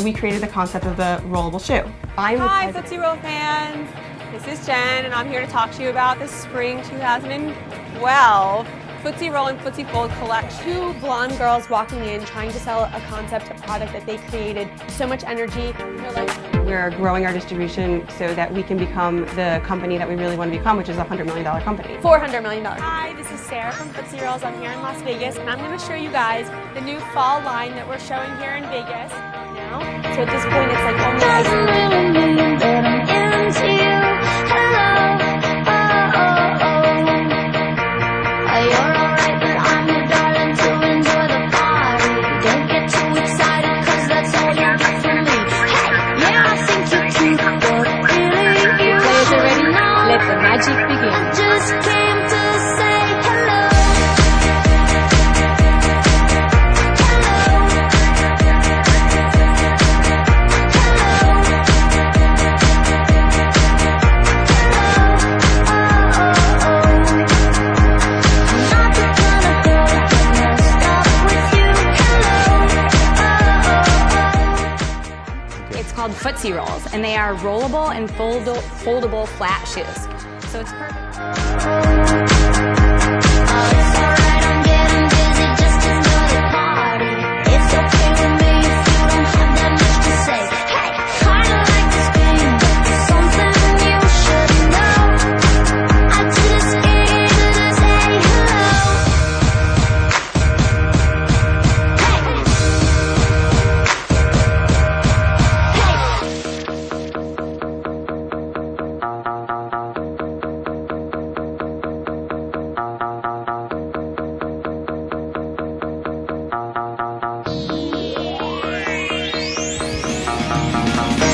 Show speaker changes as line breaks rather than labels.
we created the concept of the rollable shoe. I'm
Hi,
the
Footzy Roll fans. This is Jen, and I'm here to talk to you about the spring 2012 Footzy Roll and Footzy Fold collection. Two blonde girls walking in trying to sell a concept, a product that they created. So much energy.
We're growing our distribution so that we can become the company that we really want to become, which is a $100 million company.
$400 million. Hi, this is Sarah from Footzy Rolls. I'm here in Las Vegas, and I'm going to show you guys the new fall line that we're showing here in Vegas now. So at this point, it's like almost
Doesn't really The
magic begin. Footzy Rolls, and they are rollable and foldable, flat shoes. So it's perfect.
Bye.